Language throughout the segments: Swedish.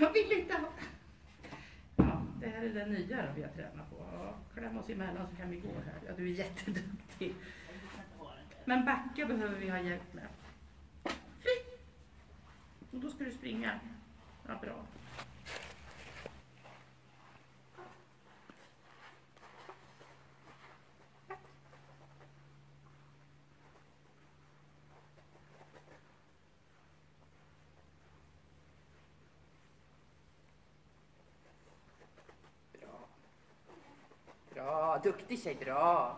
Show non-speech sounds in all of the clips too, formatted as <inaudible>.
Jag vill inte ha. Ja, det här är det nya då vi har tränat på. Ja, kläm oss emellan så kan vi gå här. Ja, du är jätteduktig. Men backa behöver vi ha hjälp med. Fri! Och då ska du springa. Ja. Bra. Bra, duktig tjej, bra.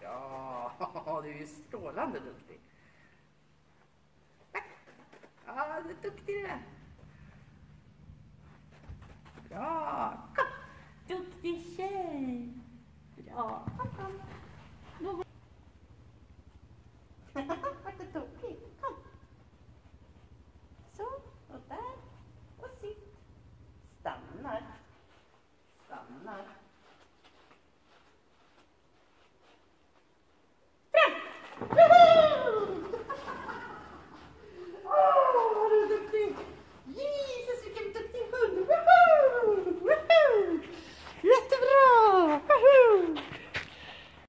Bra, <laughs> du är ju strålande duktig. Tack. Ja, du är duktig du är. Bra, kom. Duktig tjej. Bra, kom, kom. Någon- <laughs>